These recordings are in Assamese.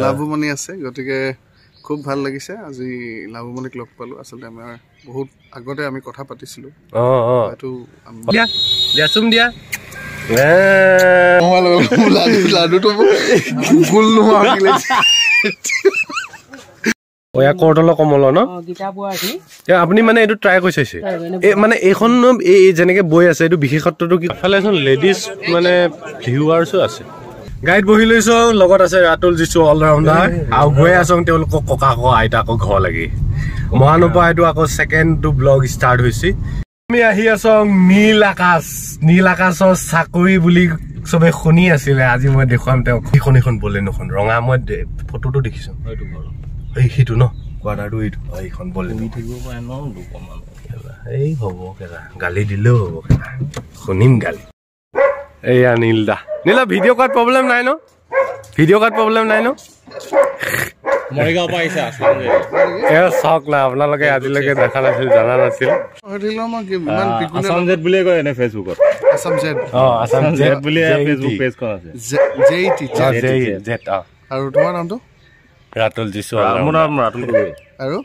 লাভুমণি আছে গতিকে খুব ভাল লাগিছে। আজি লাভুমণিক লগ পালোঁ। আচলতে আমাৰ বহুত আগতে আমি কথা পাতিছিলোঁ। আপুনি মানে এইটো ট্ৰাই কৰি চাইছে? মানে এইখন এই এই যেনেকে বৈ আছে এইটো বিশেষত্বটো কি? ফালে লেডিজ মানে ভিউৱাৰ্ছো আছে। গাড়ীত বহি লৈছো লগত আছে ৰাতুল যিছো অলৰাউণ্ডাৰ আৰু গৈ আছো তেওঁলোকক ককাক আইতাকক ঘৰ লাগি। মহানুপা এইটো আকৌ ছেকেণ্ডটো ব্লগ ষ্টাৰ্ট হৈছে। আমি আহি আছো নীল আকাশ। নীল আকাশৰ চাকৰি বুলি চবে শুনি আছিলে। আজি মই দেখুৱাম তেওঁক। সেইখন এইখন বলেনোখন ৰঙা মই ফটোটো দেখিছো। এই সেইটো ন? কোৱাৰ্টাৰটো এইটো। এইখন বলেনো এই হ'ব কেলা। গালি দিলেও হ'ব কেলা। শুনিম গালি। এইয়া নীলদা। নীলা ভিডিঅ' কল প্ৰব্লেম নাই ন? ভিডিঅ' কল প্ৰব্লেম নাই ন? মৰিগাঁও পৰা আহিছে আছামে এ চাওক না আপোনালোকে আজিলৈকে দেখা নাছিল জনা নাছিল। সুধিলোঁ মই কি ইমান পিকুলিয়াৰ আছাম জেট বুলিয়ে কয় এনে ফেচবুকত আছাম জেড। অ আছাম জেট বুলিয়ে ফেচবুক পেজখন আছে। জে টি জেট অ। আৰু তোমাৰ নামটো? ৰাতুল যিছো মোৰ নাম ৰাতুল গগৈ। আৰু?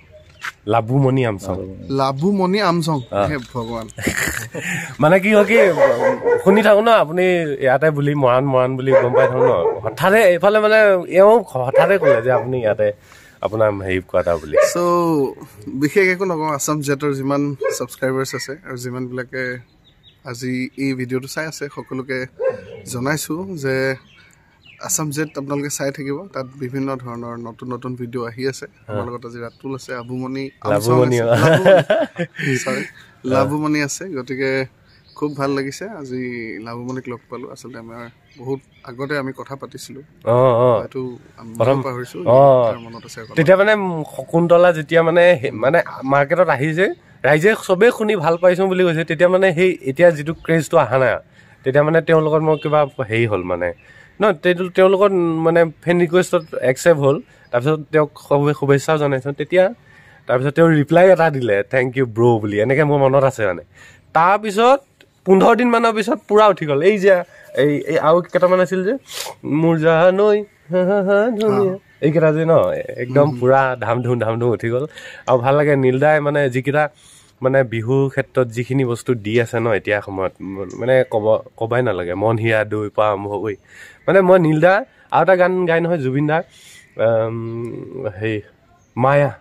লাবুমণি আমচং। আমচং। ভগৱান। মানে কি হয় কি শুনি থাকো ন আপুনি ইয়াতে বুলি মৰাণ মৰাণ বুলি গম পাই থাকো ন হঠাতে এইফালে মানে এওঁ হঠাতে ক'লে যে আপুনি ইয়াতে আপোনাৰ হেৰি কোৱাটা বুলি। চ' বিশেষ একো নকওঁ আছাম জেটৰ যিমান ছাবস্ক্ৰাইবাৰ্ছ আছে আৰু যিমানবিলাকে আজি এই ভিডিঅ'টো চাই আছে সকলোকে জনাইছোঁ যে আছাম জেট আপোনালোকে চাই থাকিব। তাত বিভিন্ন ধৰণৰ নতুন নতুন ভিডিঅ' আহি আছে। আমাৰ লগত আজি ৰাতুল আছে আবুমণি চৰি লাভুমণি আছে। গতিকে খুব ভাল লাগিছে। আজি লাভুমণিক লগ পালোঁ। আচলতে আমাৰ বহুত আগতে আমি কথা পাতিছিলোঁ। প্ৰথম- পাহৰিছোঁ মনত আছে। তেতিয়া মানে শকুন্তলা যেতিয়া মানে মানে মাৰ্কেটত আহিছে ৰাইজে চবেই শুনি ভাল পাইছো বুলি কৈছে। তেতিয়া মানে সেই এতিয়া যিটো ক্ৰেজটো অহা নাই। তেতিয়া মানে তেওঁৰ লগত মোৰ কিবা হেৰি হ'ল মানে। ন তেওঁ- তেওঁৰ লগত মানে ফ্ৰেণ্ড ৰিকুৱেষ্টত একচেপ্ট হ'ল। তাৰপিছত তেওঁক শুভে- শুভেচ্ছাও জনাইছোঁ। তেতিয়া তাৰপিছত তেওঁ ৰিপ্লাই এটা দিলে থেংক ইউ ব্ৰ' বুলি। এনেকৈ মোৰ মনত আছে মানে। তাৰপিছত পোন্ধৰ দিন মানৰ পিছত পূৰা উঠি গ'ল। এই যে এই এই আৰু কেইটামান আছিল যে মোৰ জানৈ হা ধুনীয়া। এইকেইটা যে ন একদম পূৰা ধাম ধুম ধাম ধুম উঠি গ'ল। আৰু ভাল লাগে নীলদাই মানে যিকেইটা মানে বিহুৰ ক্ষেত্ৰত যিখিনি বস্তু দি আছে ন এতিয়া সময়ত মানে ক'ব ক'বাই নালাগে। মন হিয়া দৈ পৰা আৰম্ভ কৰি মানে মই নীলদা আৰু এটা গান গাই নহয় জুবিন দাৰ হেৰি মায়া।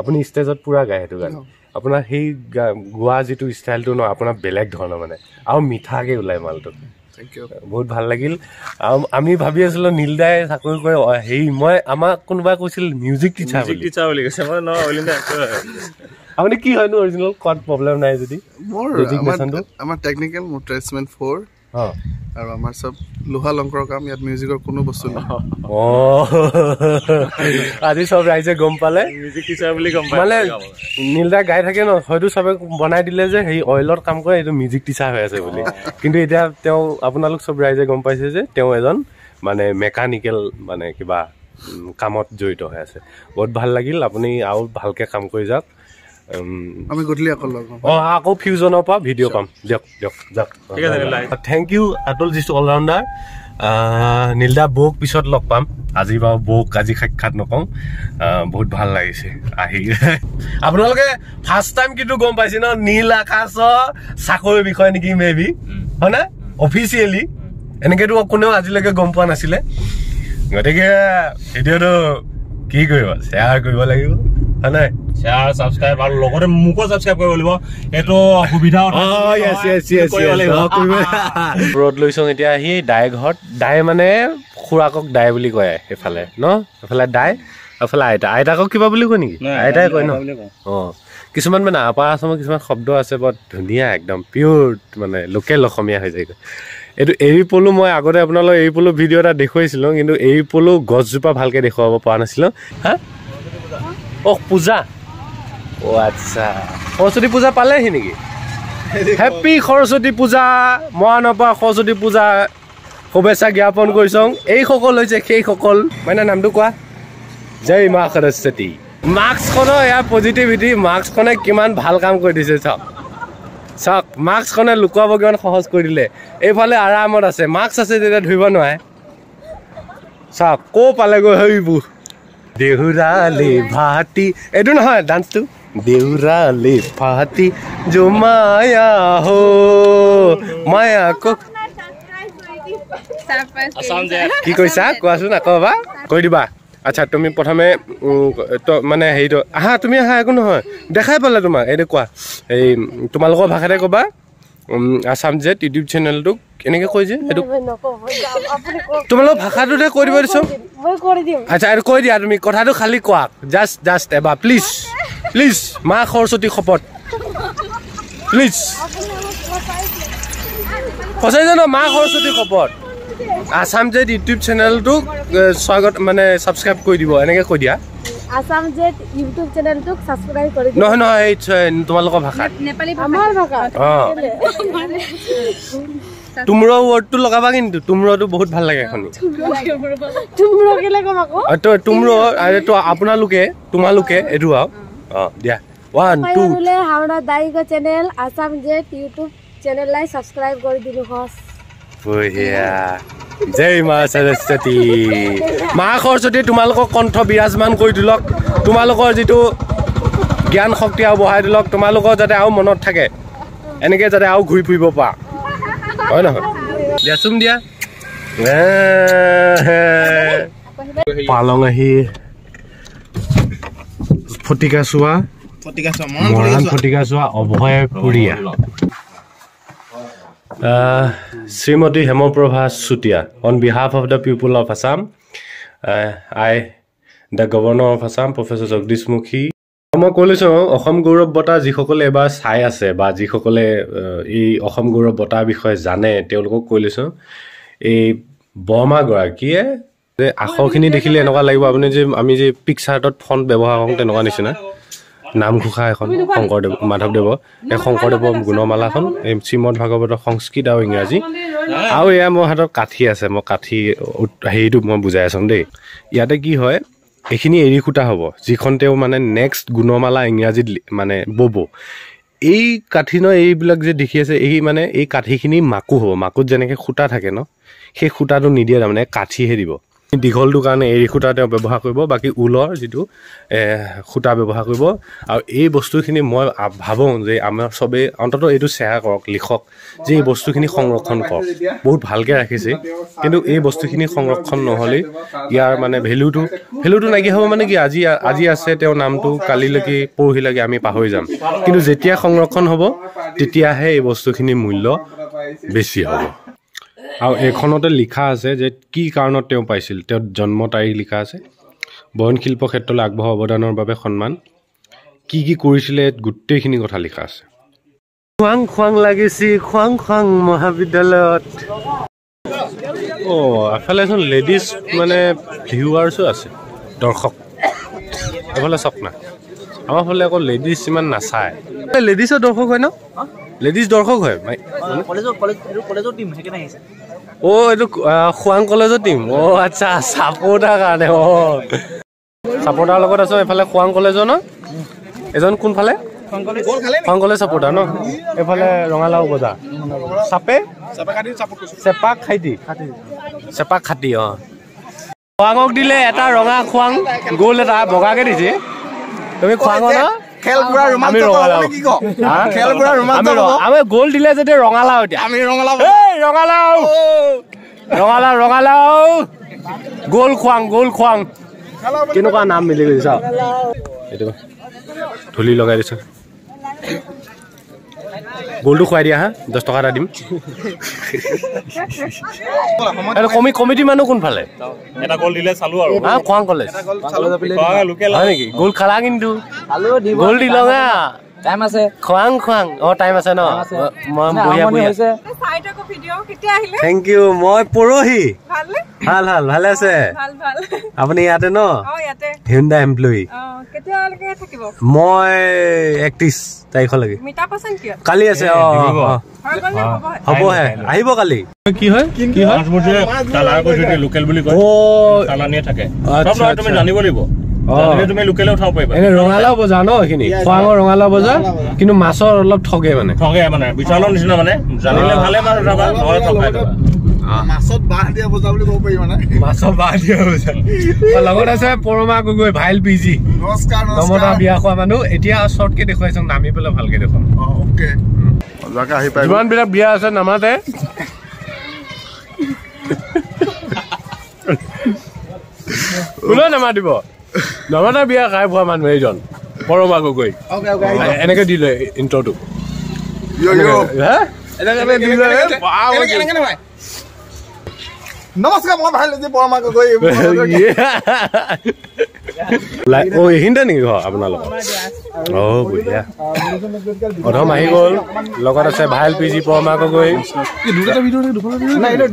আপুনি ষ্টেজত পূৰা গায় সেইটো গান। আপোনাৰ সেই গোৱা যিটো ষ্টাইলটো ন আপোনাৰ বেলেগ ধৰণৰ মানে। আৰু মিঠাকৈ ওলায় মালটো। বহুত ভাল লাগিল। আৰু আমি ভাবি আছিলো নীলদাই চাকৰি কৰে হেৰি মই আমাক কোনোবাই কৈছিল মিউজিক টিচাৰ টিচাৰ বুলি। কৈছে। মই আপুনি কি হয়নো অৰিজিনেল কোৱাত প্ৰব্লেম নাই যদি? মোৰ? আমাৰ টেকনিকেল মোৰ ট্ৰেডছমেন ফ'ৰ আৰু আমাৰ চব লোহা লংকৰৰ কাম ইয়াত মিউজিকৰ কোনো বস্তু নাই। আজি চব ৰাইজে গম পালে। মিউজিক টিচাৰ বুলি গম পাই মানে নীলদা গাই থাকে ন হয়তো চবে বনাই দিলে যে সেই অইলত কাম কৰে এইটো মিউজিক টিচাৰ হৈ আছে বুলি। কিন্তু এতিয়া তেওঁ আপোনালোক চব ৰাইজে গম পাইছে যে তেওঁ এজন মানে মেকানিকেল মানে কিবা কামত জড়িত হৈ আছে। বহুত ভাল লাগিল আপুনি আৰু ভালকে কাম কৰি যাওক। আমি গধূলি আকৌ লগ হ'ম। অ আকৌ ফিউজনৰ পৰা ভিডিঅ' পাম। দিয়ক দিয়ক যাওক। ঠিক আছে। থেংক ইউ আতুল যিটো অলৰাউণ্ডাৰ নীলদা বৌক পিছত লগ পাম। আজি বাৰু বৌক আজি সাক্ষাৎ নকওঁ। বহুত ভাল লাগিছে। আহি। আপোনালোকে ফাৰ্ষ্ট টাইম কিন্তু গম পাইছে ন? নীল আকাশৰ চাকৰিৰ বিষয়ে নেকি মে বি হয়নে? অফিচিয়েলি এনেকেতো কোনেও আজিলৈকে গম পোৱা নাছিলে। গতিকে ভিডিঅ'টো কি কৰিব? শ্বেয়াৰ কৰিব লাগিব। হয় নাই? শ্বেয়াৰ ছাবস্ক্ৰাইব আৰু লগতে মোকো ছাবস্ক্ৰাইব কৰিব লাগিব। এইটো সুবিধা ৰ'দ লৈছোঁ এতিয়া আহি দাই ঘৰত দাই মানে খুৰাকক দাই বুলি কয় সেইফালে ন? সেইফালে দাই এইফালে আইতা। আইতাকক কিবা বুলি কয় নেকি? আইতাই কয় ন? অঁ কিছুমান মানে আপাৰ আছামৰ কিছুমান শব্দ আছে বৰ ধুনীয়া একদম পিয়'ৰ মানে লোকেল অসমীয়া হৈ যায় এইটো এৰী পলু মই আগতে আপোনালোক এৰী পলু ভিডিঅ' এটা দেখুৱাইছিলোঁ কিন্তু এৰী পলু গছজোপা ভালকৈ দেখুৱাব পৰা নাছিলোঁ। হা? অ' পূজা। অ' আচ্ছা। সৰস্বতী পূজা পালেহি নেকি? হেপী সৰস্বতী পূজা মহানৱ সৰস্বতী পূজা শুভেচ্ছা জ্ঞাপন কৰিছোঁ। এইসকল হৈছে সেইসকল মানে নামটো কোৱা? জয় মা সৰস্বতী। মাস্কখনৰ ইয়াৰ পজিটিভিটি মাস্কখনে কিমান ভাল কাম কৰি দিছে চাওক। চাওক মাস্কখনে লুকুৱাব কিমান সহজ কৰি দিলে। এইফালে আৰামত আছে মাস্ক আছে যেতিয়া ধৰিব নোৱাৰে। চাওক ক'ৰ পালেগৈ সেইবোৰ? দেউৰালি ভাতি এইটো নহয় ডান্সটো দেউৰালি ভাতি জমায়া হো মায়া কক কি কৈছা কোৱাচোন আকৌ এবাৰ কৈ দিবা আচ্ছা তুমি প্ৰথমে মানে হেৰিটো আহা তুমি আহা একো নহয় দেখাই পালে তোমাক এইটো কোৱা এই তোমালোকৰ ভাষাতে ক'বা আছাম জেট ইউটিউব চেনেলটোক এনেকৈ কৈ যে এইটো তোমালোকৰ ভাষাটোতে কৈ দিব দিছোঁ মই কৰি দিম। আচ্ছা এইটো কৈ দিয়া তুমি কথাটো খালি কোৱা জাষ্ট জাষ্ট এবাৰ প্লিজ প্লিজ মা সৰস্বতী শপত। প্লিজ সঁচাই জানো মা সৰস্বতী শপত। আছাম জেট ইউটিউব চেনেলটোক স্বাগত মানে ছাবস্ক্ৰাইব কৰি দিব এনেকৈ কৈ দিয়া। আসাম জেট ইউটিউব চ্যানেলটো সাবস্ক্ৰাইব কৰি দিব। নহয় নহয় এইটো তোমালোকৰ ভাষা নেপালী ভাষা আমাৰ ভাষা তুমৰ ৱৰ্ডটো লগাবা কিন্তু তুমৰটো বহুত ভাল লাগে এখন। তুমৰ কেলে কম আকো? তুমৰ আৰে তো আপোনালোকে তোমালোকে এটো আও অ দিয়া। ওয়ান টু বলে হাওড়া দাইগো channel Assam jet YouTube channel লাই সাবস্ক্রাইব কৰি দিলো হস ওহ জয় মা সৰস্বতী মা সৰস্বতী তোমালোকক কণ্ঠ বিৰাজমান কৰি তোলক তোমালোকৰ যিটো জ্ঞান শক্তি আৰু বঢ়াই তোলক তোমালোকৰ যাতে আৰু মনত থাকে এনেকৈ যাতে আৰু ঘূৰি ফুৰিব পাৰা। হয় নহয়? দিয়াচোন দিয়া। পালং আহি। ফটিকা চোৱা মৰাণ ফটিকা চোৱা অভয় পুৰীয়া Hemoprabha Sutia, on behalf of the people of Assam, uh, I, the governor of Assam, Professor Jagdish Mukhi, মই কৈ লৈছোঁ অসম গৌৰৱ বঁটা যিসকলে এবাৰ চাই আছে বা যিসকলে এই অসম গৌৰৱ বঁটাৰ বিষয়ে জানে তেওঁলোকক কৈ লৈছোঁ এই বৰমাগৰাকীয়ে যে আখৰখিনি দেখিলে এনেকুৱা লাগিব আপুনি যে আমি যে পিকচাৰ্টত ফণ্ট ব্যৱহাৰ কৰোঁ তেনেকুৱা নিচিনা। নামঘোষা এখন শংকৰদেৱ মাধৱদেৱৰ এই শংকৰদেৱৰ গুণমালাখন এই শ্ৰীমদ ভাগৱতৰ সংস্কৃত আৰু ইংৰাজী। আৰু এয়া মোৰ হাতত কাঠি আছে মই কাঠি হেৰিটো মই বুজাই আছোঁ দেই। ইয়াতে কি হয় এইখিনি এৰী সূতা হ'ব যিখন তেওঁ মানে নেক্সট গুণমালা ইংৰাজীত মানে বব। এই কাঠি ন এইবিলাক যে দেখি আছে এই মানে এই কাঠিখিনি মাকো হ'ব মাকুত যেনেকৈ সূতা থাকে ন সেই সূতাটো নিদিয়ে তাৰমানে কাঠিহে দিব। দীঘলটোৰ কাৰণে এৰী সূতা তেওঁ ব্যৱহাৰ কৰিব বাকী ঊলৰ যিটো সূতা ব্যৱহাৰ কৰিব। আৰু এই বস্তুখিনি মই ভাবোঁ যে আমাৰ চবেই অন্ততঃ এইটো শ্বেয়াৰ কৰক লিখক যে এই বস্তুখিনি সংৰক্ষণ কৰক। বহুত ভালকৈ ৰাখিছে। কিন্তু এই বস্তুখিনি সংৰক্ষণ নহ'লে ইয়াৰ মানে ভেলুটো ভেলুটো নাইকিয়া হ'ব মানে কি আজি আজি আছে তেওঁৰ নামটো কালিলৈকে পৰহিলৈকে আমি পাহৰি যাম। কিন্তু যেতিয়া সংৰক্ষণ হ'ব তেতিয়াহে এই বস্তুখিনিৰ মূল্য বেছি হ'ব। আৰু এইখনতে লিখা আছে যে কি কাৰণত তেওঁ পাইছিল? তেওঁৰ জন্ম তাৰিখ লিখা আছে। বয়নশিল্প ক্ষেত্ৰলৈ আগবঢ়োৱা অৱদানৰ বাবে সন্মান। কি কি কৰিছিলে গোটেইখিনি কথা লিখা আছে। খুৱাং খুৱাং লাগিছে খুৱাং খুৱাং মহাবিদ্যালয়ত। অঁ এফালেচোন লেডিজ মানে ভিউৱাৰ্ছো আছে দৰ্শক। এইফালে চাওক না আমাৰ ফালে আকৌ লেডিজ ইমান নাচায়। লেডিজৰ দৰ্শক হয় ন? লেডিজ দৰ্শক হয় মাই- অ' এইটো খোৱাং কলেজৰ টিম অ' আচ্ছা ছাপৰ্টাৰ কাৰণে অ' ছাপৰ্টাৰ লগত আছো এইফালে খোৱাং কলেজৰ ন? এজন কোনফালে? খোৱাং কলেজ ছাপৰ্টাৰ ন? এইফালে ৰঙালাও বজাৰ। চাপে? চেপাক খাইটি। চেপাক খাটি অ' খোৱাঙক দিলে এটা ৰঙা খোৱাং গ'ল এটা বগাকে দিছে। তুমি খোৱাঙৰ ন? খেল পুৰা নে কি কওঁ? হা? খেল পুৰা আমি ৰোমাঞ্চক ৰ- হ'ব? আমি গ'ল দিলে যেতিয়া ৰঙালাও এতিয়া। আমি ৰঙালাও। ৰঙালাও! ৰঙালাও ৰঙালাও! গ'ল খুৱাং গ'ল খুৱাং। কেনেকুৱা নাম মিলি গৈছে চাওক। এইটো ধূলি লগাই দিছো। গ'লটো খুৱাই দিয়া হা? দহ টকা এটা দিম। কমি কমিটি মানুহ কোনফালে? এটা গ'ল দিলে চালো আৰু। হা খোৱাং কলেজ হয় নেকি? গ'ল খালা কিন্তু? গ'ল দি লঙা টাইম আছে। খোৱাং খোৱাং। অ টাইম আছে ন? মই বঢ়িয়া বঢ়িয়া। থেংক ইউ মই পৰহি। ভাল ভাল ভালে আছে? ভাল ভাল। আপুনি ইয়াতে ন? অ ইয়াতে। হিন্দা এমপ্লয়ী অ কেতিয়ালৈকে থাকিব? মই একত্ৰিশ তাৰিখলৈকে? কালি আছে অ, হ'বহে? আহিব কালি। কি হয়? কি হয়? লোকেল বুলি কয় চালানিয়ে থাকে। তুমি। জানিব লাগিব। ৰঙালাও বজাৰ ন এইখিনি? খোৱাঙৰ ৰঙালাও বজাৰ কিন্তু মাছৰ অলপ ঠগে মানে। ঠগে মানে বিশালৰ নিচিনা মানে। জানিলে ভালে মাছ মাছত বাঁহ দিয়া বজা বুলি ক'ব পাৰি মানে মাছৰ বাহ দিয়া হৈছে লগত আছে পৰমা গগৈ ভাইল পি জি নমস্কাৰ। নমতা বিয়া খোৱা মানুহ। এতিয়া শ্বৰ্টকে দেখুৱাইছো নামি পেলাই ভালকে দেখুৱাম। অ'কে। যোৱাকে আহি পাই যিমান বিলাক বিয়া আছে নামাতে। কোনে নামাতিব? নমাতা বিয়া খাই পোৱা মানুহ এইজন পৰমা গগৈ। এনেকে দিলে ইণ্টৰটো ইয়' ইয়' হা? এনেকে বাহ, মই- নমস্কাৰ মই ভাল লাগিছে পৰমা গগৈ অ এইখিনিতে নেকি ঘৰ আপোনালোকৰ অ বঢ়িয়া। প্ৰথম আহি গ'ল। লগত আছে ভাইল পি জি পৰমা গগৈ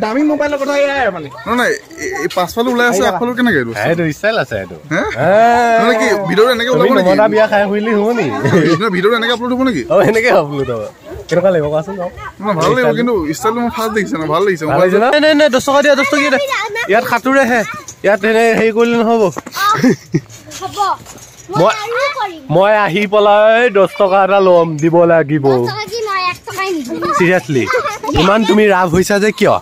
দামী মোবাইলৰ কথা এয়াই মানে। এই পাছফালে ওলাই আছে আগফালে কেনেকে এইটো? এইটো ষ্টাইল আছে এইটো। হে? হে? মানে কি ভিডিঅ'ত এনেকে ওলাব নেকি? বিয়া খাই শুইলি হ'ব নেকি? ভিডিঅ'ত এনেকে আপলোড হ'ব নেকি? অ এনেকে ভাবলো তই কেনেকুৱা লাগিব কোৱাচোন ভাল লাগিব কিন্তু ষ্টাইলটো মোৰ ফাৰ্ষ্ট দেখিছে ন ভাল লাগিছে ভাল লাগিছে? নাই নাই নাই দহ টকা দিয়া দহ টকা দিয়া। ইয়াত সাঁতোৰেহে ইয়াত এনে হেৰি কৰিলে নহ'ব। হ'ব। মই মই আহি পেলাই দহ টকা এটা ল'ম দিব লাগিব। চিৰিয়াছলি ইমান তুমি ৰাভ হৈছা যে কিয়?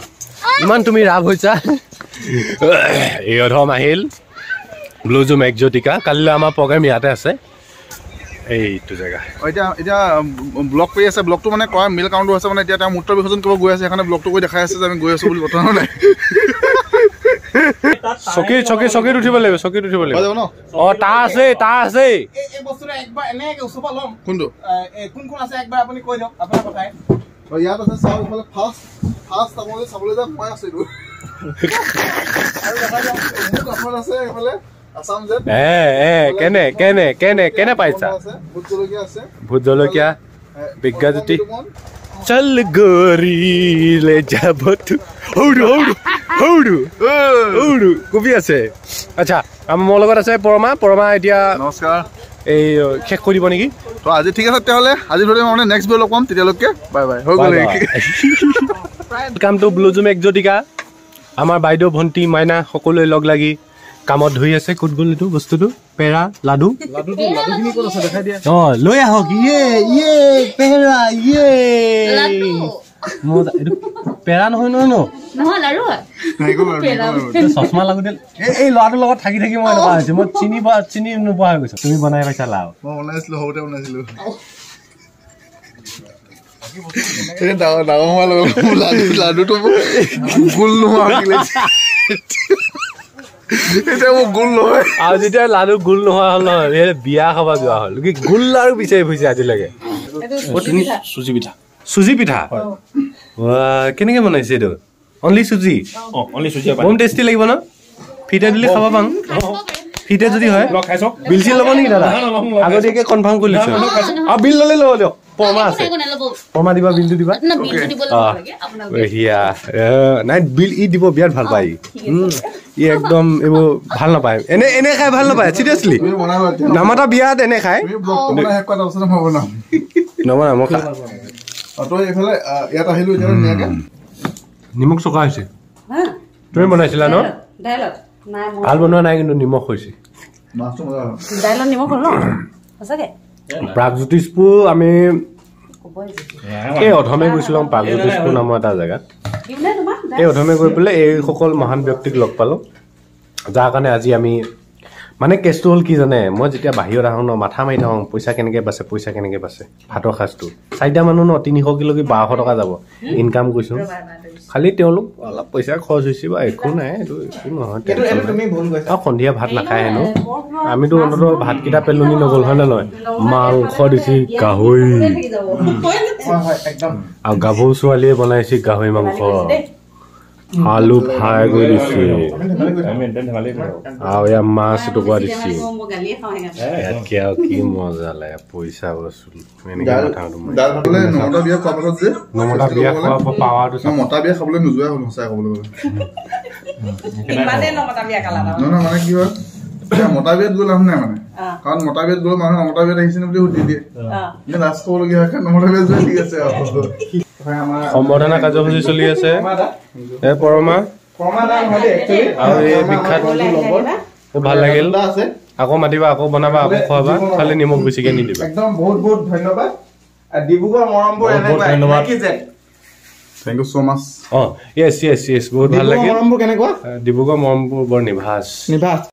ইমান তুমি ৰাভ হৈছা? এই অধম আহিল। ব্লু জুম একজটিকা। কালিলৈ আমাৰ প্ৰগ্ৰেম ইয়াতে আছে। এইটো জেগা। এতিয়া এতিয়া ব্লগ কৰি আছে ব্লগটো মানে কৰা মিল কাউণ্টো আছে মানে এতিয়া তেওঁ মূত্ৰ বিসৰ্জন কৰিব গৈ আছে সেইকাৰণে ব্লগটো কৰি দেখাই আছে যে আমি গৈ আছো বুলি কথা নাই। চকীত উঠিব লাগিব চকীত উঠিব লাগিব। অ তাৰ আছে তাৰ আছে কোনটো কৈ ইয়াত আছে ফাৰ্ষ্ট ফাৰ্ষ্ট আপোনালোকে চাবলৈ যাম মই আছো এইটো। আৰু আছে এইফালে। কেনে কেনে কেনে কেনে পাইছা? আছে ভোট জলকীয়া বিজ্ঞাজ্যোতি। চল গৰিলে যাব হৌৰু হৌৰু হৌৰু কবি আছে। আচ্ছা আমাৰ মোৰ লগত আছে পৰমা। পৰমা এতিয়া নমস্কাৰ। এই শেষ কৰি দিব নেকি? তো আজি ঠিক আছে তেতিয়াহ'লে। আজি ধৰি মানে নেক্সট ভিডিঅ' লগ পাম তেতিয়ালৈকে। বাই বাই হৈ গ'ল কাম টু ব্লু জুম একজটিকা। আমাৰ বাইদেউ ভণ্টি মাইনা সকলোৱে লগ লাগি কামত ধৰি আছে ক'ত গ'ল এইটো বস্তুটো? পেৰা লাডু? অ লৈ আহক ইয়ে ইয়ে পেৰা ইয়ে। পেৰা নহয় নহয় ন চশমা লাগোতে এই এই ল'ৰাটোৰ লগত থাকি থাকি মই এনেকুৱা হৈছে। মই চিনি পোৱা চিনি নোপোৱা হৈ গৈছো। তুমি বনাই পাইছা লাও। মই বনাইছিলো সৰুতে বনাইছিলো। ডাঙৰ ডাঙৰ হোৱাৰ লগে লগে মোৰ লাডু লাডুটো গোল নোহোৱা এতিয়া মোক গোল নহয়। আৰু যেতিয়া লাডু গোল নোহোৱা হ'ল নহয় বিয়া খাব যোৱা হ'ল। কি গোল লাডু বিচাৰি ফুৰিছে আজিলৈকে। চুজি পিঠা। চুজি পিঠা। কেনেকে বনাইছে এইটো? অনলি চুজি অ অনলি চুজি কম টেষ্টি লাগিব ন? ফিতে দিলে খাব পাওঁ ফিতে যদি হয় বিল চিল ল'ব নেকি দাদা? আগতীয়াকে কনফাৰ্ম কৰি লৈছো। আৰু বিল ল'লে ল'ব দিয়ক। পমা আছে। পমা দিবা বিলটো দিবা? অ, বঢ়িয়া। এ, নাই বিল ই দিব বিৰাট ভাল পায়। ই। একদম এইবোৰ ভাল নাপায়। এনে এনে খাই ভাল নাপায় চিৰিয়াছলি নামাতা বিয়াত এনে খায়। তুমি ব্লগটো বনাই শেষ কৰা তাৰপিছত মই বনাম। নবনা মই খা অ, তই এইফালে আহ, ইয়াত আহিলো এতিয়া ধুনীয়াকে। নিমখ চকা হৈছে। তুমি বনাইছিলা ন? ভাল বনোৱা নাই কিন্তু নিমখ হৈছে। প্ৰাগজ্যোতিষপুৰ আমি এই অধমে গৈছিলোঁ প্ৰাগজ্যোতিষপুৰ নামৰ এটা জেগাত। এই অধমে গৈ পেলাই এইসকল মহান ব্যক্তিক লগ পালোঁ। যাৰ কাৰণে আজি আমি মানে কেছটো হ'ল কি জানে মই যেতিয়া বাহিৰত আহোঁ ন মাথা মাৰি থাকোঁ পইচা কেনেকৈ বাচে পইচা কেনেকৈ বাচে ভাতৰ সাজটো। চাৰিটা মানুহ ন তিনিশ কিলোকে বাৰশ টকা যাব ইনকাম কৰিছোঁ। খালি তেওঁলোক অলপ পইচা খৰচ হৈছে বা একো নাই এইটো একো নহয় আৰু সন্ধিয়া ভাত নাখায় হেনো। আমিতো অন্তত ভাতকেইটা পেলনি নগ'ল হয় নে নহয়? মাংস দিছে গাহৰি। হয় হয় একদম। আৰু গাভৰু ছোৱালীয়ে বনাইছে গাহৰি মাংস। আলু ফ্ৰাই কৰি দিছে আৰু এয়া মাছ এটুকুৰা দিছে ইয়াতকে আৰু কি মজা লাগে পইচা বস্তু নমতা বিয়া খোৱাৰ খোৱা পাৱাৰটো মতা বিয়া খাবলৈ নোযোৱাই হ'ল সঁচাই ক'বলৈ গ'লে নহয় মানে কি হয় মতা বিয়াত গৈ লাভ নাই মানে কাৰণ মতা বিয়াত গ'লে মানুহে নমতা বিয়াত আহিছে বুলি সুধি দিয়ে লাজ ক'বলগীয়া হয় কাৰণে নমতা বিয়াত যোৱা ঠিক আছে আৰু সম্বৰ্ধনা কাৰ্যসূচী চলি আছে। এ পৰমা। আৰু এই বিখ্যাত ভাল লাগিল। আকৌ মাতিবা আকৌ বনাবা আকৌ খোৱাবা। খালি নিমখ বেছিকে নিদিবা। একদম বহুত বহুত ধন্যবাদ। আৰু ডিব্ৰুগড় মৰমবোৰ বহুত বহুত এনেকুৱাই। ধন্যবাদ। থাকি যায় থেংক ইউ ছ' মাছ অঁ য়েছ য়েছ য়েছ বহুত ভাল লাগিল। মৰমবোৰ কেনেকুৱা? ডিব্ৰুগড় মৰমবোৰ বৰ নিভাজ। নিভাজ।